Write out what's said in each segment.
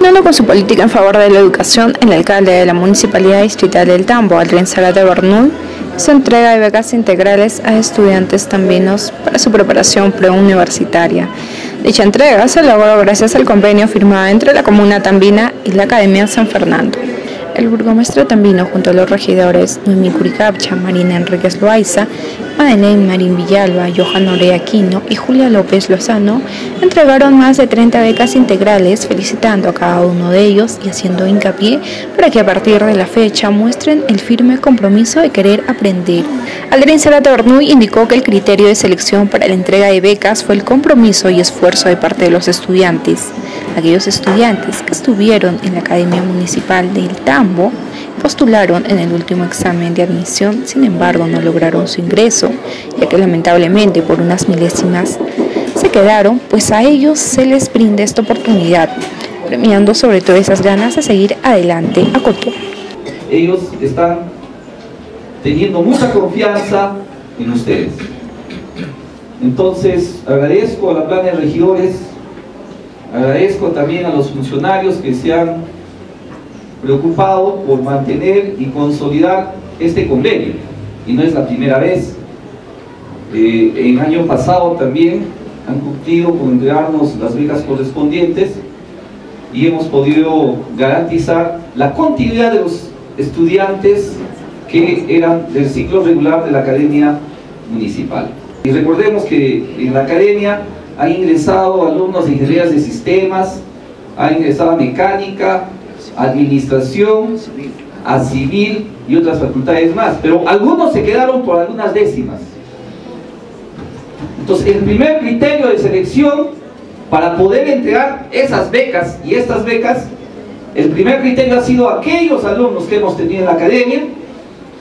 acuerdo con su política en favor de la educación, el alcalde de la Municipalidad Distrital del Tambo, Aldrin Zarate Bernuy, se entrega de becas integrales a estudiantes tambinos para su preparación preuniversitaria. Dicha entrega se logró gracias al convenio firmado entre la Comuna Tambina y la Academia San Fernando. El burgomaestre Tambino, junto a los regidores Noemí Curicapcha, Marina Enríquez Loaiza, Madeleine Marín Villalba, Johan Orea Aquino y Julia López Lozano, entregaron más de 30 becas integrales, felicitando a cada uno de ellos y haciendo hincapié para que a partir de la fecha muestren el firme compromiso de querer aprender. Aldrin Serata Bernuy indicó que el criterio de selección para la entrega de becas fue el compromiso y esfuerzo de parte de los estudiantes. Aquellos estudiantes que estuvieron en la Academia Municipal del Tambo postularon en el último examen de admisión, sin embargo no lograron su ingreso, ya que lamentablemente por unas milésimas se quedaron, pues a ellos se les brinda esta oportunidad, premiando sobre todo esas ganas de seguir adelante, a acotó. Ellos están teniendo mucha confianza en ustedes. Entonces, agradezco a la plana de regidores Agradezco también a los funcionarios que se han preocupado por mantener y consolidar este convenio. Y no es la primera vez. Eh, en año pasado también han cumplido con entregarnos las becas correspondientes y hemos podido garantizar la continuidad de los estudiantes que eran del ciclo regular de la Academia Municipal. Y recordemos que en la Academia han ingresado alumnos de ingenierías de sistemas, ha ingresado a mecánica, administración, a civil y otras facultades más, pero algunos se quedaron por algunas décimas. Entonces, el primer criterio de selección para poder entregar esas becas y estas becas, el primer criterio ha sido aquellos alumnos que hemos tenido en la academia,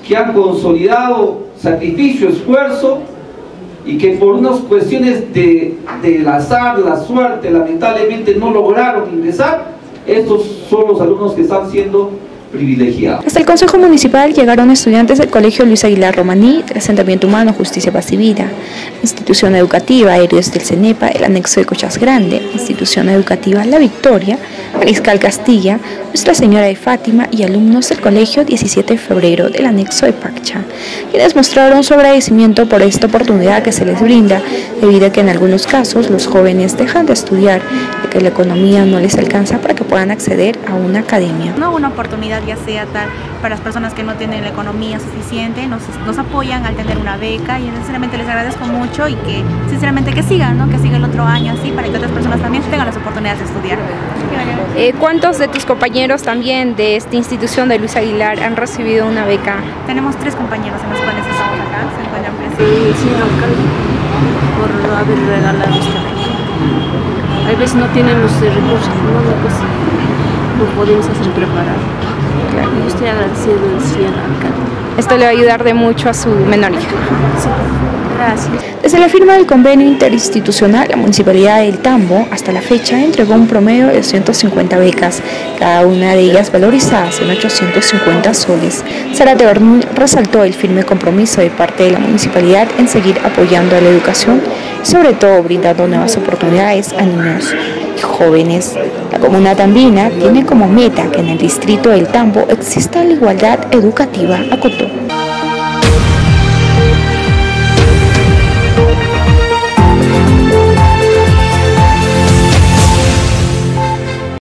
que han consolidado sacrificio, esfuerzo, y que por unas cuestiones de, del azar, la suerte, lamentablemente no lograron ingresar, estos son los alumnos que están siendo privilegiados. Hasta el Consejo Municipal llegaron estudiantes del Colegio Luis Aguilar Romaní, del Asentamiento Humano Justicia Paz y Vida, Institución Educativa Aéreos del CENEPA, el anexo de Cochas Grande, Institución Educativa La Victoria, Mariscal Castilla, Nuestra Señora de Fátima y alumnos del Colegio 17 de Febrero del anexo de Paccha, quienes mostraron su agradecimiento por esta oportunidad que se les brinda, debido a que en algunos casos los jóvenes dejan de estudiar, ya que la economía no les alcanza para que puedan acceder a una academia. No una oportunidad ya sea tal para las personas que no tienen la economía suficiente, nos, nos apoyan al tener una beca y sinceramente les agradezco mucho y que sinceramente que sigan, ¿no? que siga el otro año así para que otras personas también tengan las oportunidades de estudiar. Eh, ¿Cuántos de tus compañeros también de esta institución de Luis Aguilar han recibido una beca? Tenemos tres compañeros en los cuales estamos acá, se encuentran presentes. Sí, señor alcalde, por haber regalado esta beca. A veces no tienen los recursos económicos no podemos hacer preparar. Yo estoy agradecido del señor alcalde. Esto le va a ayudar de mucho a su menor hija. Sí. Gracias. Desde la firma del convenio interinstitucional, la Municipalidad del Tambo hasta la fecha entregó un promedio de 150 becas, cada una de ellas valorizadas en 850 soles. Sarate Bernuy resaltó el firme compromiso de parte de la Municipalidad en seguir apoyando a la educación y sobre todo brindando nuevas oportunidades a niños y jóvenes. La Comuna Tambina tiene como meta que en el distrito del Tambo exista la igualdad educativa, acotó.